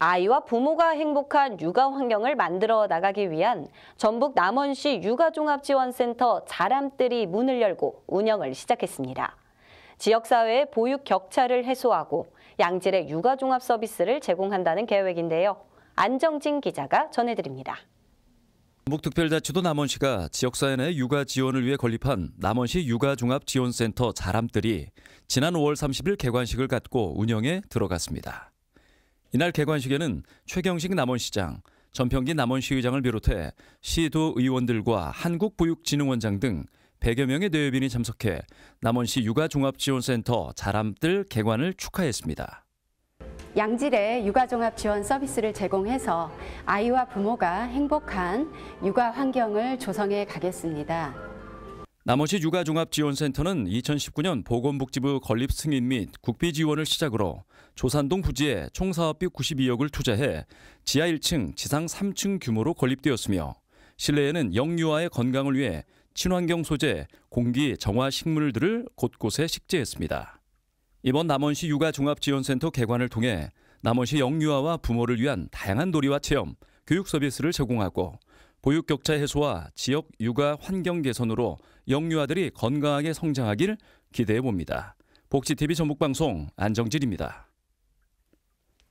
아이와 부모가 행복한 육아 환경을 만들어 나가기 위한 전북 남원시 육아종합지원센터 자람들이 문을 열고 운영을 시작했습니다. 지역사회의 보육 격차를 해소하고 양질의 육아종합 서비스를 제공한다는 계획인데요. 안정진 기자가 전해드립니다. 전북특별자치도 남원시가 지역사회 내 육아 지원을 위해 건립한 남원시 육아종합지원센터 자람들이 지난 5월 30일 개관식을 갖고 운영에 들어갔습니다. 이날 개관식에는 최경식 남원시장, 전평기 남원시의장을 비롯해 시도 의원들과 한국보육진흥원장 등 100여 명의 대회빈이 참석해 남원시 육아종합지원센터 자람들 개관을 축하했습니다. 양질의 육아종합 지원 서비스를 제공해서 아이와 부모가 행복한 육아 환경을 조성해 가겠습니다. 남원시 육아종합지원센터는 2019년 보건복지부 건립 승인 및 국비 지원을 시작으로 조산동 부지에 총 사업비 92억을 투자해 지하 1층, 지상 3층 규모로 건립되었으며 실내에는 영유아의 건강을 위해 친환경 소재, 공기, 정화 식물들을 곳곳에 식재했습니다. 이번 남원시 육아종합지원센터 개관을 통해 남원시 영유아와 부모를 위한 다양한 놀이와 체험, 교육 서비스를 제공하고 보육 격차 해소와 지역 육아 환경 개선으로 영유아들이 건강하게 성장하길 기대해 봅니다. 복지TV 전북방송 안정진입니다.